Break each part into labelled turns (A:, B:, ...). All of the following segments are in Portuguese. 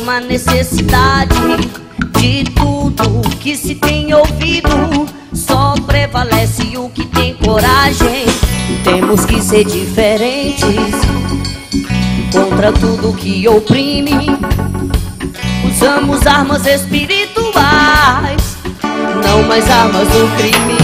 A: Uma necessidade de tudo que se tem ouvido. Só prevalece o que tem coragem. Temos que ser diferentes contra tudo que oprime. Usamos armas espirituais, não mais armas do crime.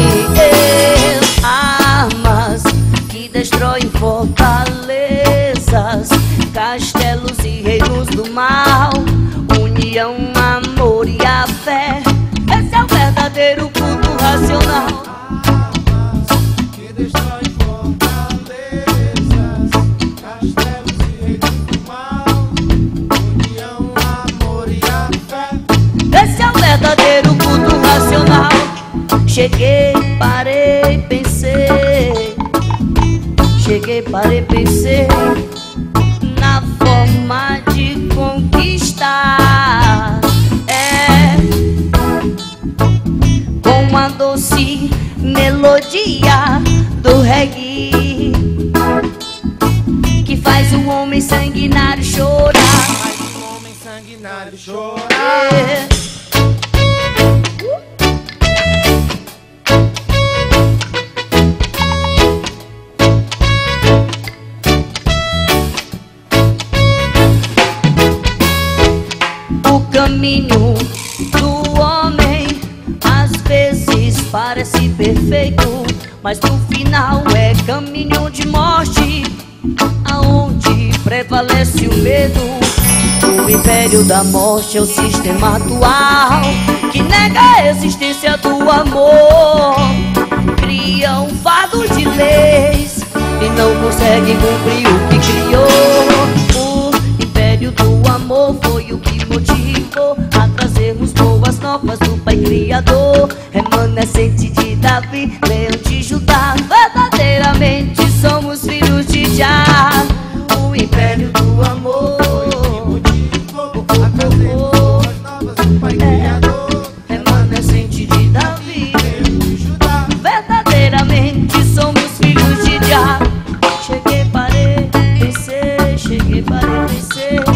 A: Cheguei, parei, pensei. Cheguei, parei, pensei. Na forma de conquistar. É. Com a doce melodia do reggae. Que faz o homem sanguinário chorar.
B: Faz o homem sanguinário chorar.
A: É. caminho do homem às vezes parece perfeito, mas no final é caminho de morte, aonde prevalece o medo. O império da morte é o sistema atual que nega a existência do amor. Cria um fardo de leis e não consegue cumprir Cheguei, parei, pensei, cheguei, parei, pensei.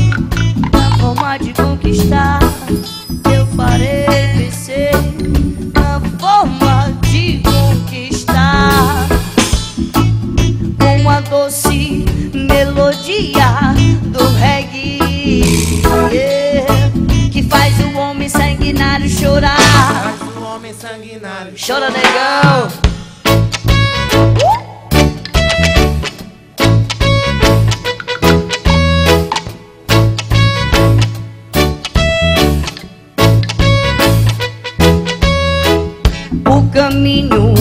A: O homem sanguinário chorar.
B: Faz o homem sanguinário
A: Chora, negão. O caminho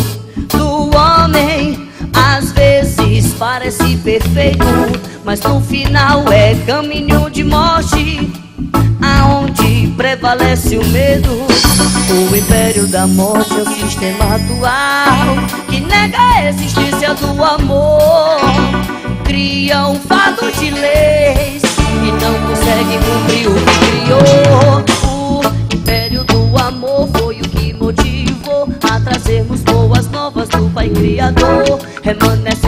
A: do homem às vezes parece perfeito, mas no final é caminho de morte, aonde prevalece o medo. O império da morte é o sistema atual que nega a existência do amor. Cria um fardo de leis e não consegue cumprir o que criou. O império do amor foi o que motivou a trazermos boas novas do Pai Criador. Remanescente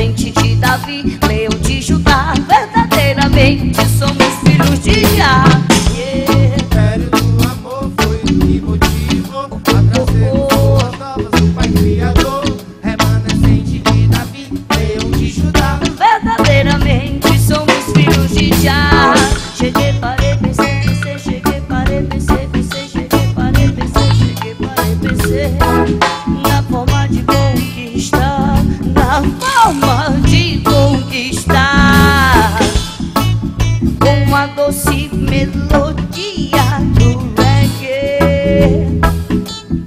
A: melodia do reggae.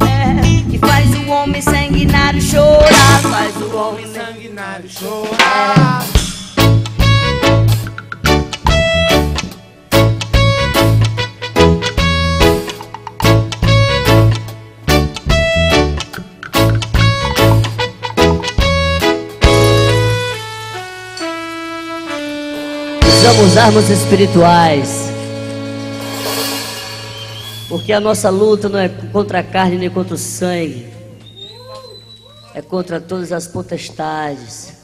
A: É, que faz o homem sanguinário chorar, faz o homem
B: Sanguinário chorar.
A: Usamos armas espirituais. Porque a nossa luta não é contra a carne nem contra o sangue. É contra todas as potestades.